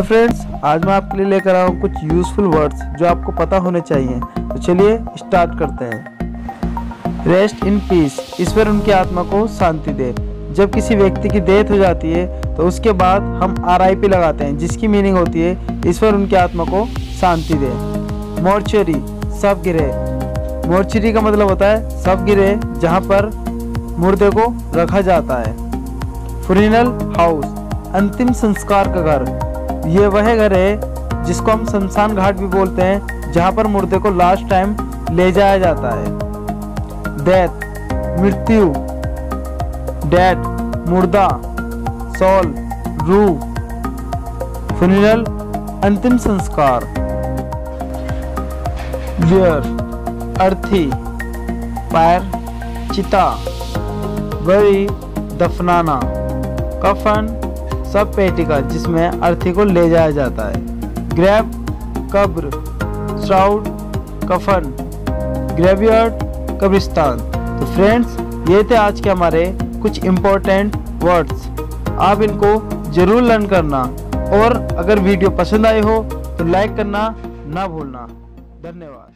आज मैं आपके लिए लेकर आया हूँ कुछ यूज़फुल वर्ड्स जो आपको पता होने चाहिए। तो चलिए स्टार्ट करते हैं। रेस्ट इन पीस ईश्वर उनकी आत्मा को शांति दे। जब किसी व्यक्ति की डेथ हो जाती है तो उसके बाद हम आर लगाते हैं, जिसकी मीनिंग होती है, ईश्वर उनकी आत्मा को शांति दे। मोर्चरी सब गिरे मोर्चरी का मतलब होता है सब गिरे जहाँ पर मुर्दे को रखा जाता है। फुरिनल हाउस अंतिम संस्कार का घर। ये वह घर है जिसको हम शमशान घाट भी बोलते हैं, जहाँ पर मुर्दे को लास्ट टाइम ले जाया जाता है। डेथ मृत्यु। डेड मुर्दा। सोल रू फुनिरल अंतिम संस्कार। बियर अर्थी। पैर चिता। बड़ी दफनाना। कफन सब पेटिका जिसमें अर्थी को ले जाया जाता है। ग्रैब, कब्र, श्राउड, कफन, ग्रेवियर्ड, कब्रिस्तान। तो फ्रेंड्स ये थे आज के हमारे कुछ इम्पोर्टेंट वर्ड्स आप इनको ज़रूर लर्न करना। और अगर वीडियो पसंद आए हो तो लाइक करना ना भूलना। धन्यवाद।